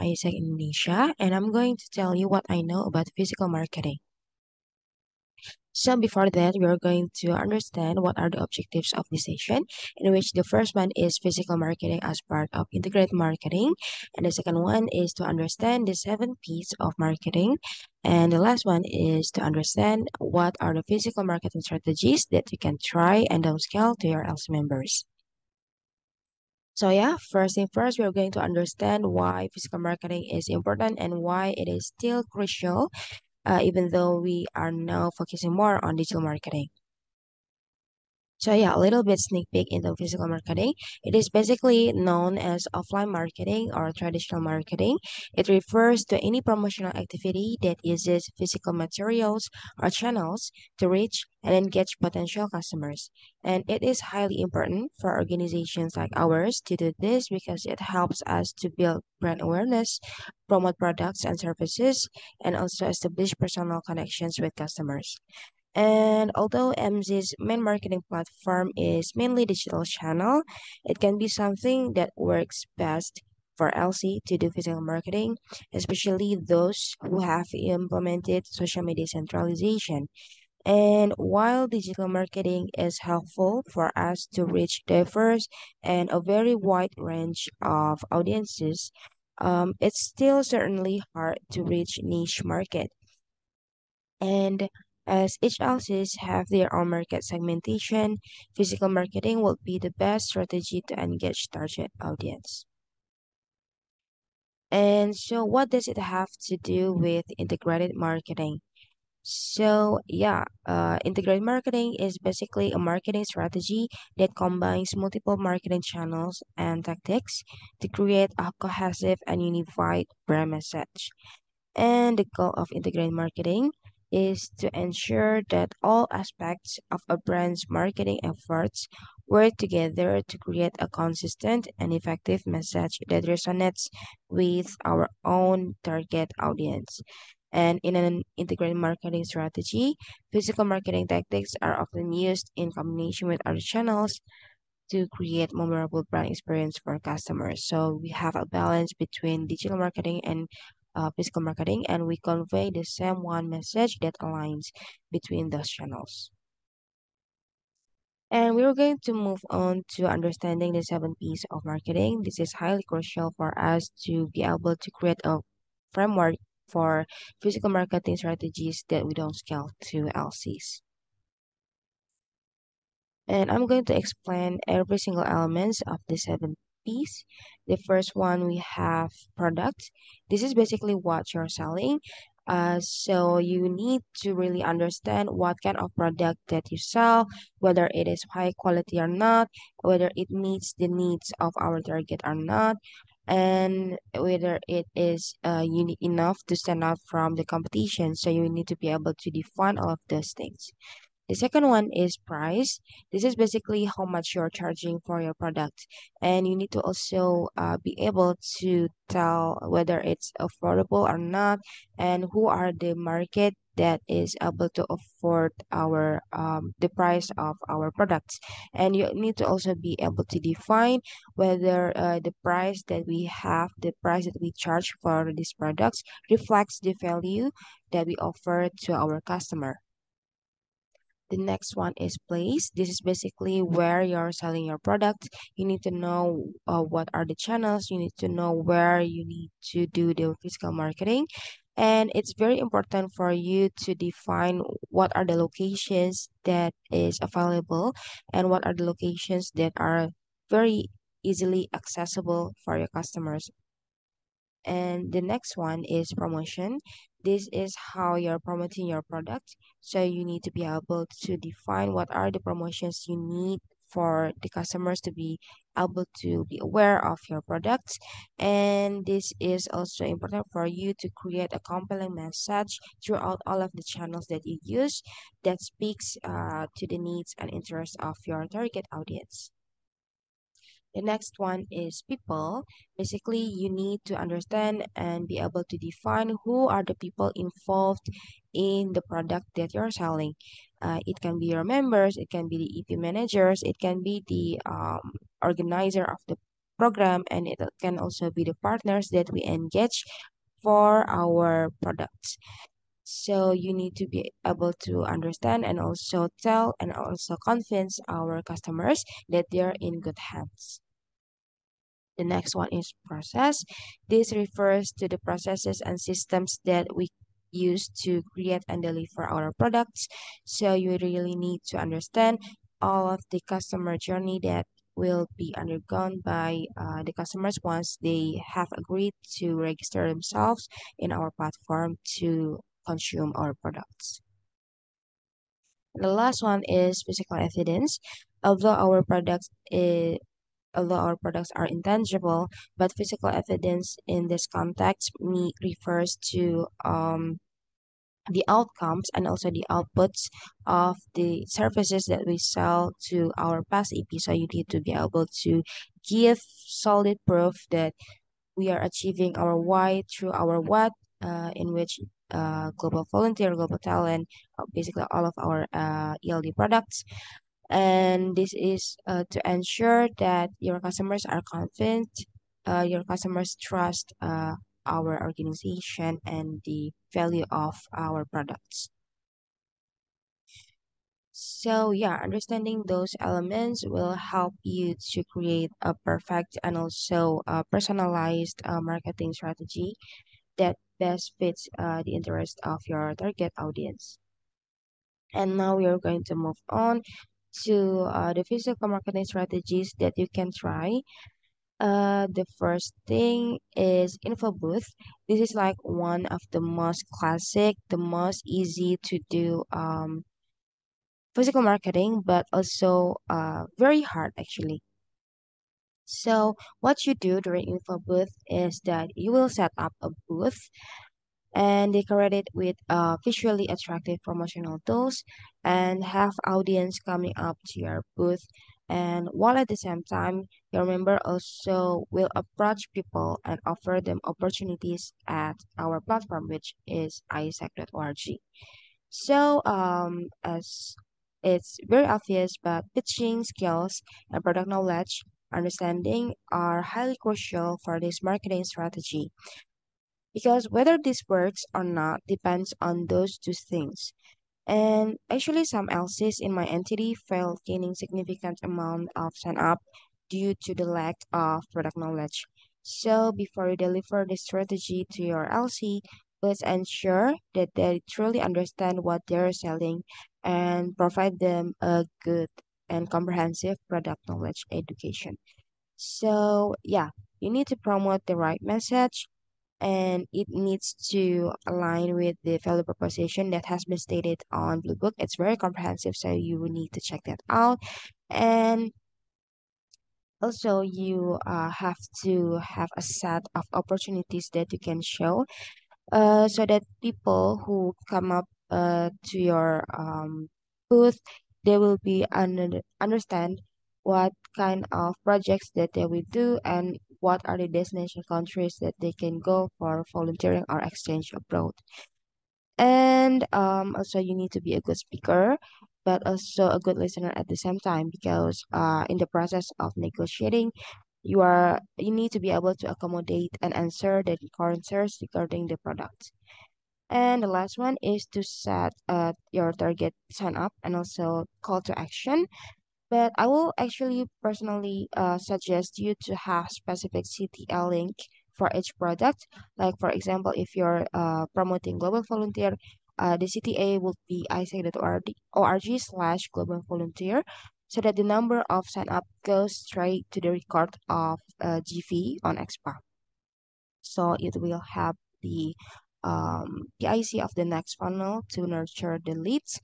AIESEC Indonesia, and I'm going to tell you what I know about physical marketing. So before that, we are going to understand what are the objectives of this session, in which the first one is physical marketing as part of integrated marketing, and the second one is to understand the seven P's of marketing, and the last one is to understand what are the physical marketing strategies that you can try and downscale to your LC members. So yeah, first thing first, we're going to understand why physical marketing is important and why it is still crucial uh, even though we are now focusing more on digital marketing. So yeah, a little bit sneak peek into physical marketing. It is basically known as offline marketing or traditional marketing. It refers to any promotional activity that uses physical materials or channels to reach and engage potential customers. And it is highly important for organizations like ours to do this because it helps us to build brand awareness, promote products and services, and also establish personal connections with customers. And although MZ's main marketing platform is mainly digital channel, it can be something that works best for LC to do physical marketing, especially those who have implemented social media centralization. And while digital marketing is helpful for us to reach diverse and a very wide range of audiences, um, it's still certainly hard to reach niche market. And as each LCs have their own market segmentation, physical marketing will be the best strategy to engage target audience. And so what does it have to do with integrated marketing? So yeah, uh, integrated marketing is basically a marketing strategy that combines multiple marketing channels and tactics to create a cohesive and unified brand message. And the goal of integrated marketing is to ensure that all aspects of a brand's marketing efforts work together to create a consistent and effective message that resonates with our own target audience. And in an integrated marketing strategy, physical marketing tactics are often used in combination with other channels to create memorable brand experience for customers. So we have a balance between digital marketing and uh, physical marketing and we convey the same one message that aligns between those channels. And we're going to move on to understanding the seven P's of marketing. This is highly crucial for us to be able to create a framework for physical marketing strategies that we don't scale to LCs. And I'm going to explain every single elements of the seven P's. The first one we have product. This is basically what you're selling. Uh, so you need to really understand what kind of product that you sell, whether it is high quality or not, whether it meets the needs of our target or not, and whether it is uh, unique enough to stand out from the competition. So you need to be able to define all of those things. The second one is price. This is basically how much you're charging for your product. And you need to also uh, be able to tell whether it's affordable or not and who are the market that is able to afford our um, the price of our products and you need to also be able to define whether uh, the price that we have the price that we charge for these products reflects the value that we offer to our customer the next one is place. This is basically where you're selling your product. You need to know uh, what are the channels. You need to know where you need to do the physical marketing. And it's very important for you to define what are the locations that is available and what are the locations that are very easily accessible for your customers. And the next one is promotion. This is how you're promoting your product. So you need to be able to define what are the promotions you need for the customers to be able to be aware of your products. And this is also important for you to create a compelling message throughout all of the channels that you use that speaks uh, to the needs and interests of your target audience. The next one is people. Basically, you need to understand and be able to define who are the people involved in the product that you're selling. Uh, it can be your members, it can be the EP managers, it can be the um, organizer of the program and it can also be the partners that we engage for our products. So you need to be able to understand and also tell and also convince our customers that they're in good hands. The next one is process. This refers to the processes and systems that we use to create and deliver our products. So you really need to understand all of the customer journey that will be undergone by uh, the customers once they have agreed to register themselves in our platform to consume our products. The last one is physical evidence. Although our products is, although our products are intangible, but physical evidence in this context me refers to um, the outcomes and also the outputs of the services that we sell to our past EP. So you need to be able to give solid proof that we are achieving our why through our what, uh, in which uh, Global Volunteer, Global Talent, uh, basically all of our uh, ELD products. And this is uh, to ensure that your customers are confident, uh, your customers trust uh, our organization and the value of our products. So yeah, understanding those elements will help you to create a perfect and also a personalized uh, marketing strategy that best fits uh, the interest of your target audience. And now we are going to move on to uh, the physical marketing strategies that you can try. Uh, the first thing is info booth. This is like one of the most classic, the most easy to do um, physical marketing, but also uh, very hard actually. So what you do during info booth is that you will set up a booth and decorate it with uh, visually attractive promotional tools and have audience coming up to your booth. And while at the same time your member also will approach people and offer them opportunities at our platform which is aiesec.org so um as it's very obvious but pitching skills and product knowledge understanding are highly crucial for this marketing strategy because whether this works or not depends on those two things. And actually, some LCs in my entity failed gaining significant amount of sign up due to the lack of product knowledge. So before you deliver the strategy to your LC, let's ensure that they truly understand what they're selling and provide them a good and comprehensive product knowledge education. So yeah, you need to promote the right message, and it needs to align with the value proposition that has been stated on Blue Book. It's very comprehensive, so you need to check that out. And also, you uh, have to have a set of opportunities that you can show uh, so that people who come up uh, to your um, booth, they will be under understand what kind of projects that they will do and what are the destination countries that they can go for volunteering or exchange abroad. And um, also you need to be a good speaker, but also a good listener at the same time because uh, in the process of negotiating, you are you need to be able to accommodate and answer the concerns regarding the product. And the last one is to set uh, your target sign up and also call to action. But I will actually personally uh, suggest you to have specific CTL link for each product. Like for example, if you're uh, promoting Global Volunteer, uh, the CTA would be aiesec.org slash global volunteer so that the number of sign up goes straight to the record of uh, GV on Expa. So it will have the um, PIC of the next funnel to nurture the leads.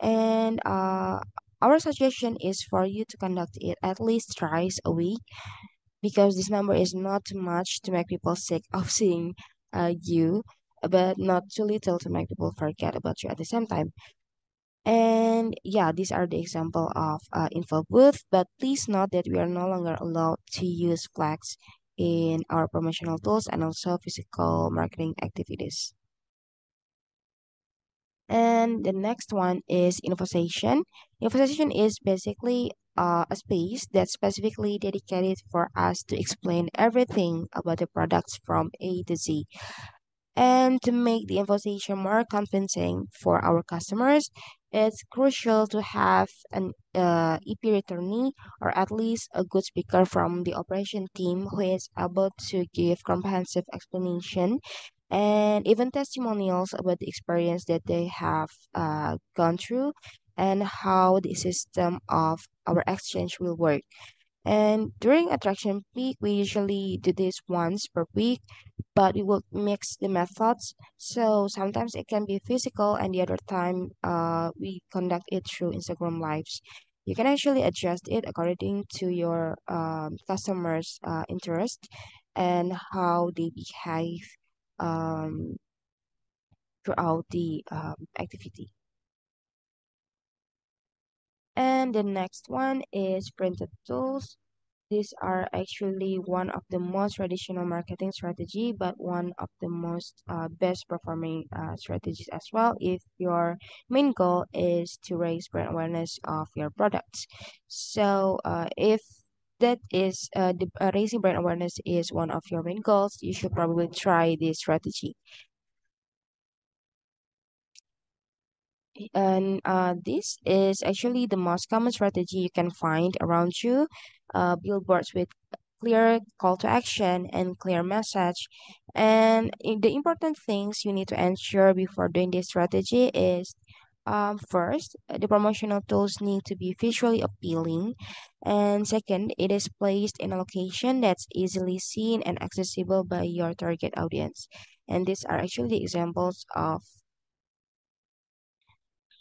And uh, our suggestion is for you to conduct it at least thrice a week because this number is not too much to make people sick of seeing uh, you, but not too little to make people forget about you at the same time. And yeah, these are the example of uh, info booth, but please note that we are no longer allowed to use flags in our promotional tools and also physical marketing activities. And the next one is infocation. Infocation is basically uh, a space that's specifically dedicated for us to explain everything about the products from A to Z. And to make the invitation more convincing for our customers, it's crucial to have an uh, EP returnee or at least a good speaker from the operation team who is able to give comprehensive explanation and even testimonials about the experience that they have uh, gone through and how the system of our exchange will work. And during attraction peak, we usually do this once per week, but we will mix the methods. So sometimes it can be physical, and the other time, uh, we conduct it through Instagram Lives. You can actually adjust it according to your um, customers' uh, interest and how they behave um, throughout the um, activity. And the next one is printed tools. These are actually one of the most traditional marketing strategy, but one of the most uh, best performing uh, strategies as well if your main goal is to raise brand awareness of your products. So uh, if that is uh, the, uh, raising brand awareness is one of your main goals, you should probably try this strategy. And uh, this is actually the most common strategy you can find around you. Uh, billboards with clear call to action and clear message. And the important things you need to ensure before doing this strategy is um, first, the promotional tools need to be visually appealing. And second, it is placed in a location that's easily seen and accessible by your target audience. And these are actually examples of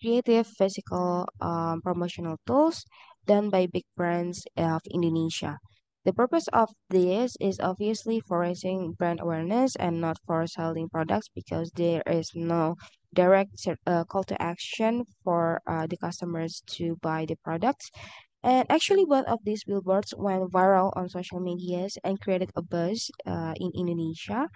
creative physical um, promotional tools done by big brands of Indonesia. The purpose of this is obviously for raising brand awareness and not for selling products because there is no direct uh, call to action for uh, the customers to buy the products. And actually, both of these billboards went viral on social medias and created a buzz uh, in Indonesia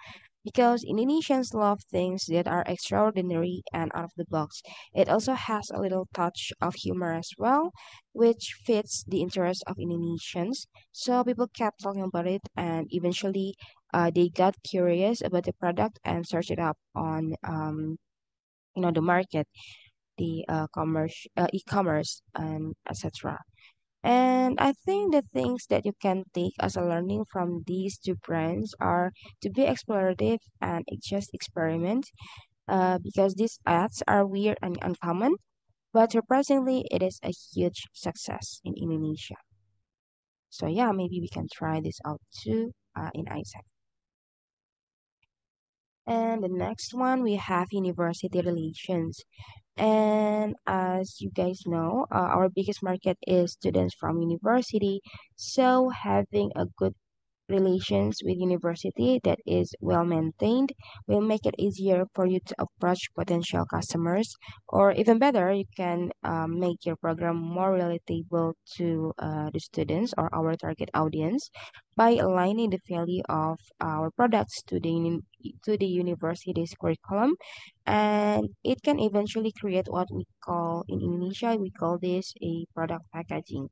because Indonesians love things that are extraordinary and out of the box. It also has a little touch of humor as well, which fits the interest of Indonesians. So people kept talking about it, and eventually, uh, they got curious about the product and searched it up on, um, you know, the market, the uh, commerce, uh, e-commerce, and etc. And I think the things that you can take as a learning from these two brands are to be explorative and just experiment uh, because these ads are weird and uncommon, but surprisingly, it is a huge success in Indonesia. So yeah, maybe we can try this out too uh, in AIESEC. And the next one, we have university relations. And as you guys know, uh, our biggest market is students from university. So having a good relations with university that is well maintained will make it easier for you to approach potential customers or even better you can um, make your program more relatable to uh, the students or our target audience by aligning the value of our products to the to the university's curriculum. And it can eventually create what we call in Indonesia we call this a product packaging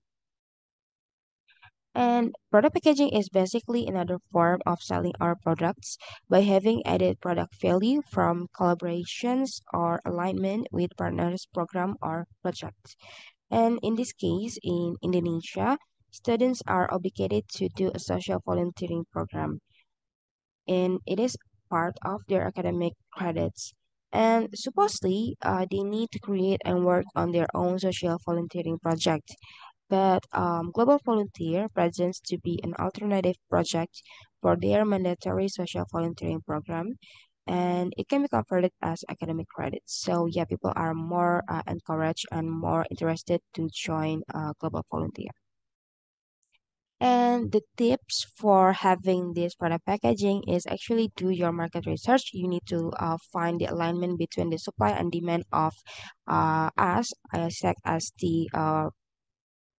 and product packaging is basically another form of selling our products by having added product value from collaborations or alignment with partners program or projects. And in this case, in Indonesia, students are obligated to do a social volunteering program and it is part of their academic credits. And supposedly, uh, they need to create and work on their own social volunteering project but um, Global Volunteer presents to be an alternative project for their mandatory social volunteering program, and it can be converted as academic credits. So yeah, people are more uh, encouraged and more interested to join uh, Global Volunteer. And the tips for having this product packaging is actually do your market research. You need to uh, find the alignment between the supply and demand of uh, us, AIESEC, as the uh,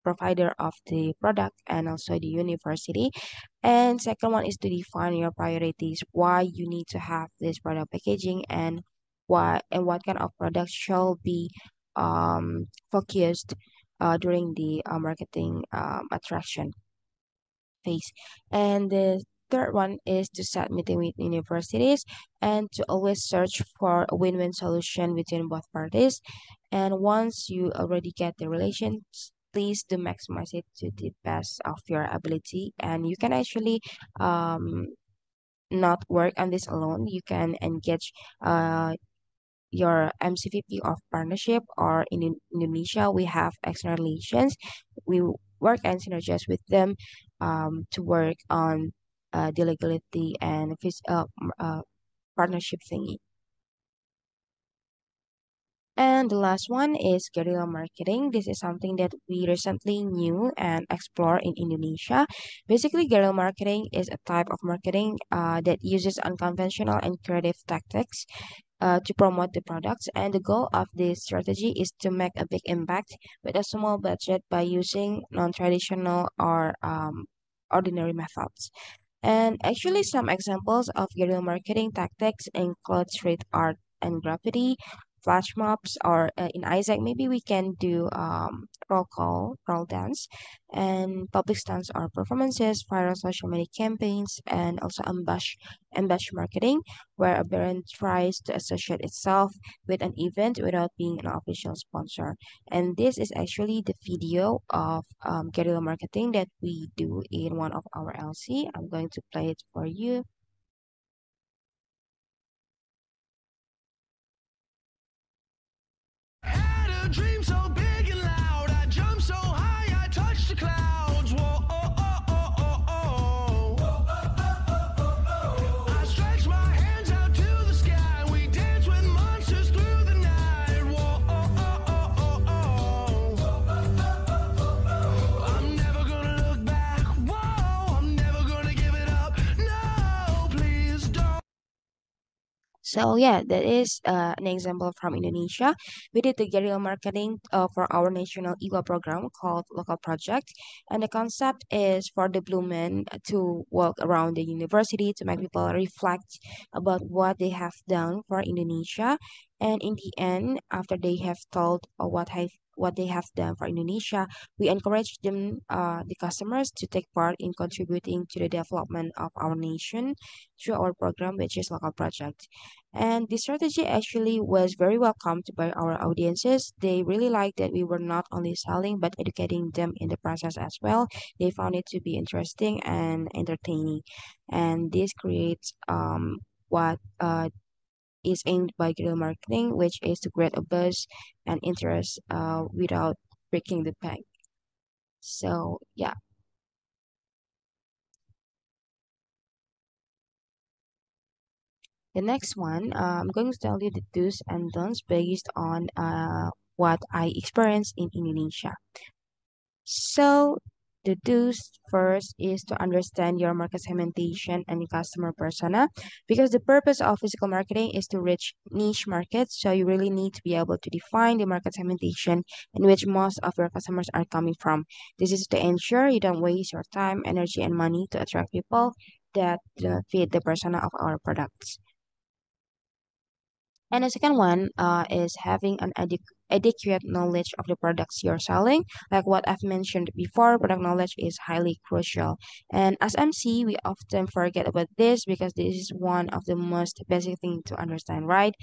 provider of the product and also the university. And second one is to define your priorities, why you need to have this product packaging and what and what kind of products shall be um, focused uh, during the uh, marketing um, attraction phase. And the third one is to start meeting with universities and to always search for a win-win solution between both parties. And once you already get the relations, please do maximize it to the best of your ability. And you can actually um, not work on this alone. You can engage uh, your MCVP of partnership or in In- Indonesia, we have external relations. We work and synergize with them um, to work on uh, the legality and uh, uh, partnership thingy. And the last one is guerrilla marketing. This is something that we recently knew and explored in Indonesia. Basically, guerrilla marketing is a type of marketing uh, that uses unconventional and creative tactics uh, to promote the products. And the goal of this strategy is to make a big impact with a small budget by using non-traditional or um, ordinary methods. And actually, some examples of guerrilla marketing tactics include street art and graffiti, flash mobs, or uh, in AIESEC, maybe we can do um, roll call, roll dance, and public stunts or performances, viral social media campaigns, and also ambush, ambush marketing, where a brand tries to associate itself with an event without being an official sponsor. And this is actually the video of um, guerrilla marketing that we do in one of our LC. I'm going to play it for you. So yeah, that is uh, an example from Indonesia. We did the guerrilla marketing uh, for our national IWA program called Local Project, and the concept is for the Blue Men to walk around the university to make people reflect about what they have done for Indonesia, and in the end, after they have told uh, what have what they have done for Indonesia, we encourage them, uh, the customers, to take part in contributing to the development of our nation through our program, which is Local Project. And this strategy actually was very welcomed by our audiences. They really liked that we were not only selling but educating them in the process as well. They found it to be interesting and entertaining. And this creates um, what uh, is aimed by guerrilla marketing, which is to create a buzz and interest uh, without breaking the bank. So, yeah. The next one, uh, I'm going to tell you the do's and don'ts based on uh, what I experienced in Indonesia. So the first is to understand your market segmentation and customer persona because the purpose of physical marketing is to reach niche markets. So you really need to be able to define the market segmentation in which most of your customers are coming from. This is to ensure you don't waste your time, energy, and money to attract people that not fit the persona of our products. And the second one uh, is having an adequate knowledge of the products you're selling. Like what I've mentioned before, product knowledge is highly crucial. And as MC, we often forget about this because this is one of the most basic thing to understand, right?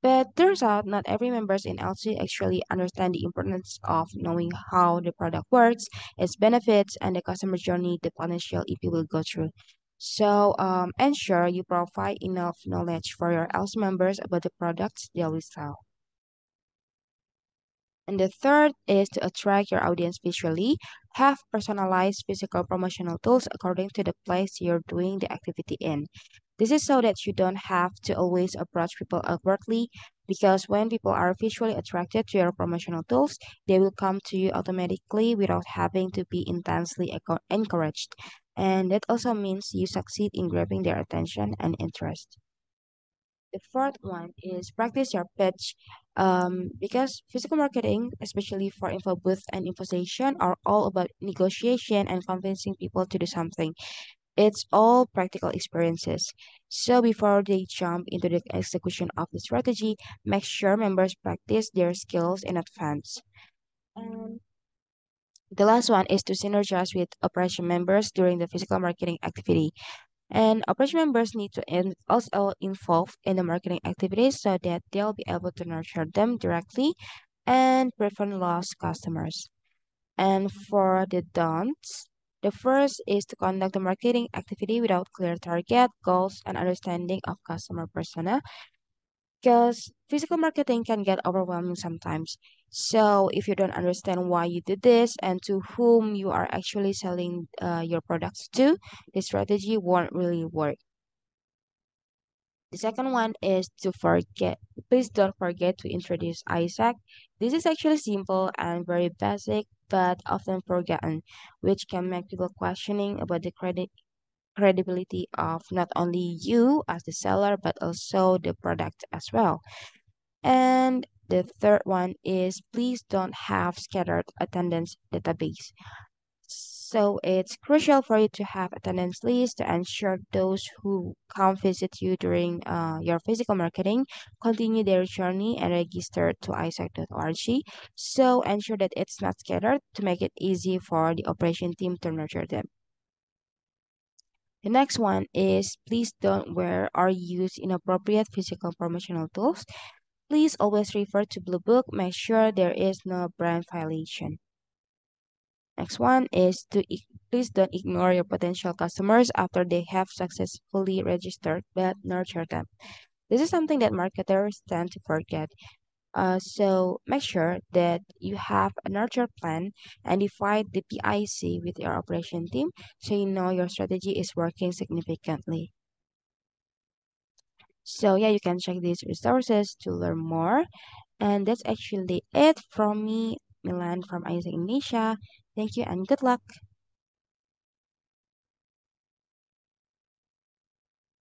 But turns out not every members in LC actually understand the importance of knowing how the product works, its benefits, and the customer journey the potential EP will go through. So um, ensure you provide enough knowledge for your LC members about the products they will sell. And the third is to attract your audience visually. Have personalized physical promotional tools according to the place you're doing the activity in. This is so that you don't have to always approach people awkwardly because when people are visually attracted to your promotional tools, they will come to you automatically without having to be intensely encouraged. And that also means you succeed in grabbing their attention and interest. The fourth one is practice your pitch. Um, because physical marketing, especially for info booth and info station, are all about negotiation and convincing people to do something. It's all practical experiences. So before they jump into the execution of the strategy, make sure members practice their skills in advance. And the last one is to synergize with operation members during the physical marketing activity. And operation members need to in also involve in the marketing activities so that they'll be able to nurture them directly and prevent lost customers. And for the don'ts, the first is to conduct the marketing activity without clear target, goals, and understanding of customer persona because physical marketing can get overwhelming sometimes. So, if you don't understand why you did this and to whom you are actually selling uh, your products to, the strategy won't really work. The second one is to forget. Please don't forget to introduce AIESEC. This is actually simple and very basic, but often forgotten, which can make people questioning about the credit credibility of not only you as the seller, but also the product as well. And the third one is please don't have scattered attendance database. So it's crucial for you to have attendance list to ensure those who come visit you during uh, your physical marketing continue their journey and register to aiesec.org. So ensure that it's not scattered to make it easy for the operation team to nurture them. The next one is please don't wear or use inappropriate physical promotional tools Please always refer to Blue Book. Make sure there is no brand violation. Next one is to please don't ignore your potential customers after they have successfully registered, but nurture them. This is something that marketers tend to forget. Uh, so make sure that you have a nurture plan and divide the PIC with your operation team so you know your strategy is working significantly. So yeah, you can check these resources to learn more. And that's actually it from me, Milan from AIESEC Indonesia. Thank you and good luck.